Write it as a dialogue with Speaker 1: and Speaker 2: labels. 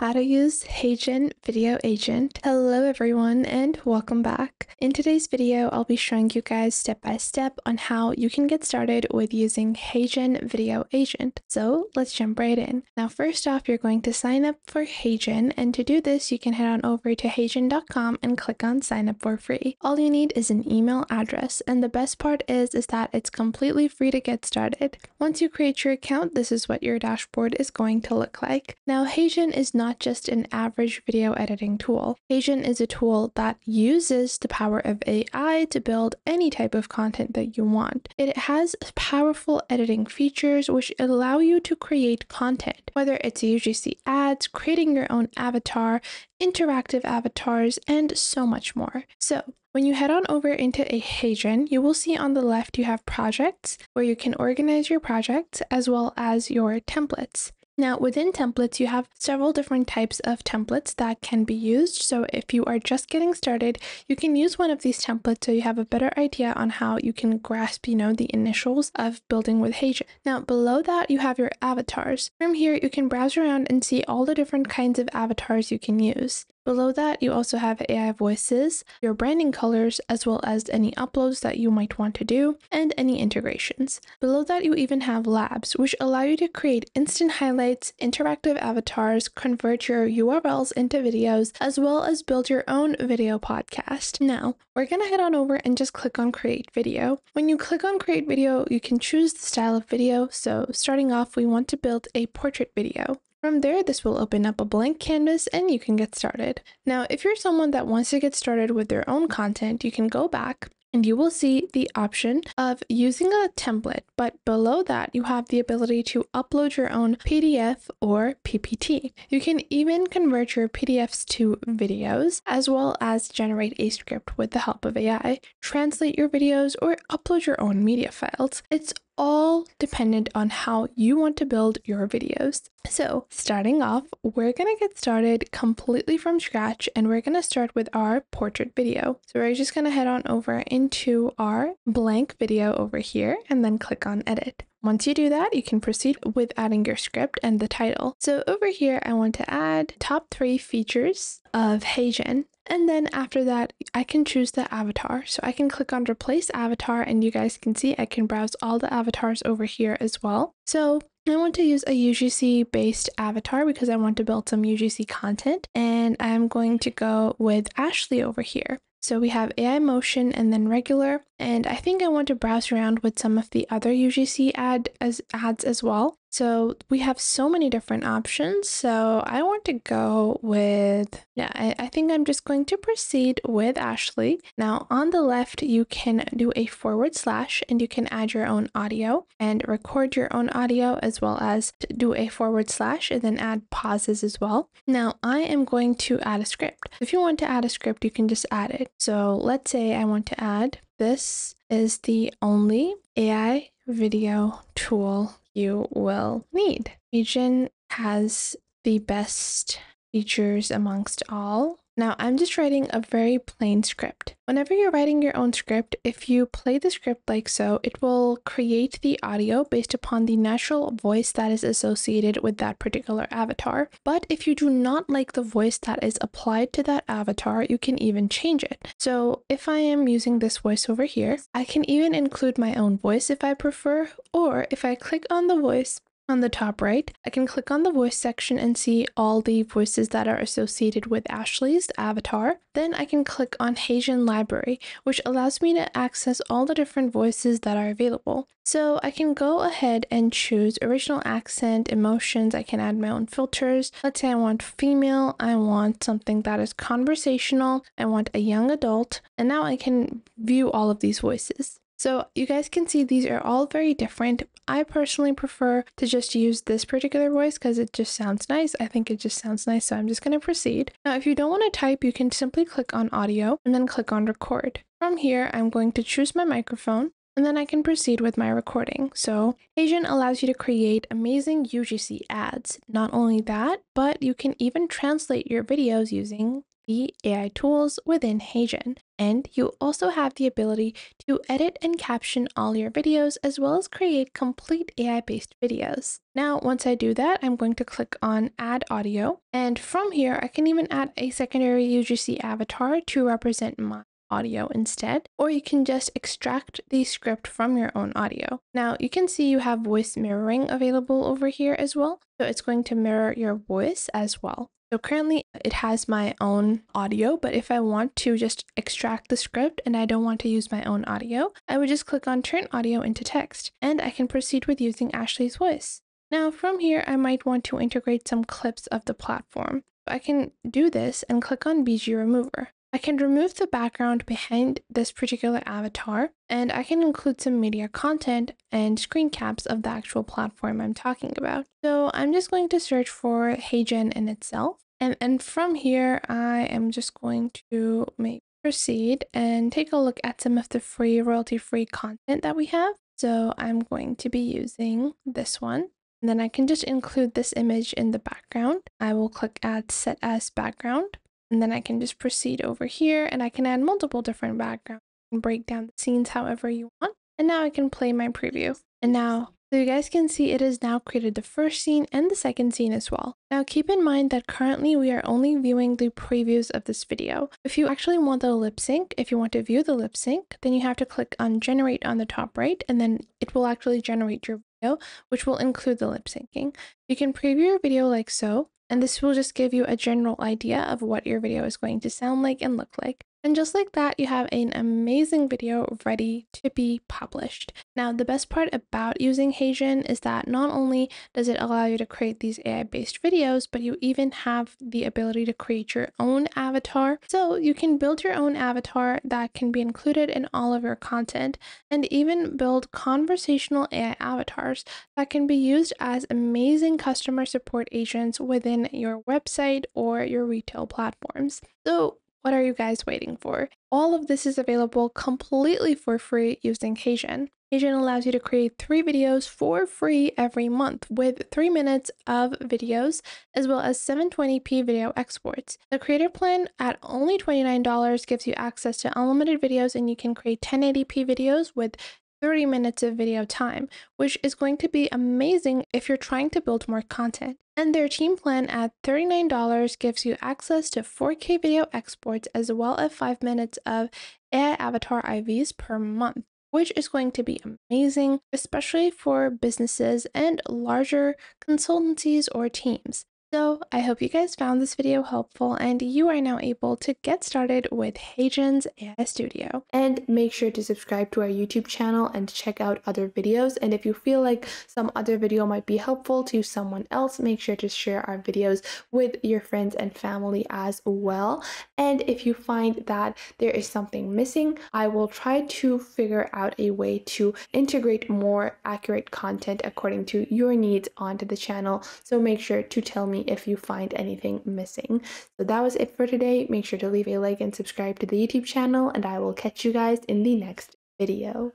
Speaker 1: how to use HeyGen Video Agent. Hello everyone and welcome back. In today's video, I'll be showing you guys step by step on how you can get started with using HeyGen Video Agent. So let's jump right in. Now first off, you're going to sign up for HeyGen and to do this, you can head on over to heygen.com and click on sign up for free. All you need is an email address and the best part is, is that it's completely free to get started. Once you create your account, this is what your dashboard is going to look like. Now HeyGen is not just an average video editing tool. HeyGen is a tool that uses the power of AI to build any type of content that you want. It has powerful editing features which allow you to create content, whether it's UGC ads, creating your own avatar, interactive avatars, and so much more. So when you head on over into a HeyGen, you will see on the left you have projects where you can organize your projects as well as your templates. Now within templates, you have several different types of templates that can be used. So if you are just getting started, you can use one of these templates so you have a better idea on how you can grasp, you know, the initials of building with HeyGen. Now below that, you have your avatars. From here, you can browse around and see all the different kinds of avatars you can use. Below that, you also have AI voices, your branding colors, as well as any uploads that you might want to do, and any integrations. Below that, you even have labs, which allow you to create instant highlights, interactive avatars, convert your URLs into videos, as well as build your own video podcast. Now, we're gonna head on over and just click on create video. When you click on create video, you can choose the style of video. So starting off, we want to build a portrait video. From there, this will open up a blank canvas and you can get started. Now, if you're someone that wants to get started with their own content, you can go back and you will see the option of using a template, but below that you have the ability to upload your own PDF or PPT. You can even convert your PDFs to videos as well as generate a script with the help of AI, translate your videos or upload your own media files. It's all dependent on how you want to build your videos. So starting off, we're gonna get started completely from scratch and we're gonna start with our portrait video. So we're just gonna head on over into our blank video over here and then click on edit. Once you do that, you can proceed with adding your script and the title. So over here, I want to add top three features of HeyGen. And then after that, I can choose the avatar. So I can click on replace avatar and you guys can see I can browse all the avatars over here as well. So I want to use a UGC based avatar because I want to build some UGC content and I'm going to go with Ashley over here. So we have AI motion and then regular. And I think I want to browse around with some of the other UGC ad as ads as well. So we have so many different options. So I want to go with, yeah, I, I, think I'm just going to proceed with Ashley. Now on the left, you can do a forward slash and you can add your own audio and record your own audio as well as do a forward slash and then add pauses as well. Now I am going to add a script. If you want to add a script, you can just add it. So let's say I want to add, this is the only AI video tool you will need. HeyGen has the best features amongst all. Now, I'm just writing a very plain script. Whenever you're writing your own script, if you play the script like so, it will create the audio based upon the natural voice that is associated with that particular avatar. But if you do not like the voice that is applied to that avatar, you can even change it. So if I am using this voice over here, I can even include my own voice if I prefer, or if I click on the voice, on the top right, I can click on the voice section and see all the voices that are associated with Ashley's avatar. Then I can click on HeyGen Library, which allows me to access all the different voices that are available. So I can go ahead and choose original accent, emotions, I can add my own filters. Let's say I want female, I want something that is conversational, I want a young adult, and now I can view all of these voices. So you guys can see these are all very different. I personally prefer to just use this particular voice because it just sounds nice. I think it just sounds nice, so I'm just going to proceed. Now, if you don't want to type, you can simply click on audio and then click on record. From here, I'm going to choose my microphone and then I can proceed with my recording. So HeyGen allows you to create amazing UGC ads. Not only that, but you can even translate your videos using the AI tools within HeyGen. And you also have the ability to edit and caption all your videos as well as create complete AI based videos. Now, once I do that, I'm going to click on add audio. And from here, I can even add a secondary UGC avatar to represent my audio instead, or you can just extract the script from your own audio. Now you can see you have voice mirroring available over here as well. So it's going to mirror your voice as well. So currently it has my own audio, but if I want to just extract the script and I don't want to use my own audio, I would just click on turn audio into text and I can proceed with using Ashley's voice. Now from here, I might want to integrate some clips of the platform. I can do this and click on BG Remover. I can remove the background behind this particular avatar and I can include some media content and screen caps of the actual platform I'm talking about. So I'm just going to search for HeyGen in itself. And, and from here, I am just going to make proceed and take a look at some of the free royalty free content that we have. So I'm going to be using this one. And then I can just include this image in the background. I will click add set as background. And then I can just proceed over here and I can add multiple different backgrounds and break down the scenes however you want. And now I can play my preview. And now, so you guys can see it has now created the first scene and the second scene as well. Now keep in mind that currently we are only viewing the previews of this video. If you actually want the lip sync, if you want to view the lip sync, then you have to click on generate on the top right and then it will actually generate your video, which will include the lip syncing. You can preview your video like so, and this will just give you a general idea of what your video is going to sound like and look like. And just like that, you have an amazing video ready to be published. Now, the best part about using HeyGen is that not only does it allow you to create these AI-based videos, but you even have the ability to create your own avatar. So you can build your own avatar that can be included in all of your content and even build conversational AI avatars that can be used as amazing customer support agents within your website or your retail platforms. So what are you guys waiting for? All of this is available completely for free using HeyGen. HeyGen allows you to create three videos for free every month with three minutes of videos as well as 720p video exports. The creator plan at only $29 gives you access to unlimited videos and you can create 1080p videos with 30 minutes of video time, which is going to be amazing if you're trying to build more content. And their team plan at $39 gives you access to 4K video exports as well as 5 minutes of AI avatar IVs per month which is going to be amazing, especially for businesses and larger consultancies or teams. So I hope you guys found this video helpful and you are now able to get started with HeyGen's AI Studio. And make sure to subscribe to our YouTube channel and check out other videos. And if you feel like some other video might be helpful to someone else, make sure to share our videos with your friends and family as well. And if you find that there is something missing, I will try to figure out a way to integrate more accurate content according to your needs onto the channel. So make sure to tell if you find anything missing. So that was it for today. Make sure to leave a like and subscribe to the YouTube channel and I will catch you guys in the next video.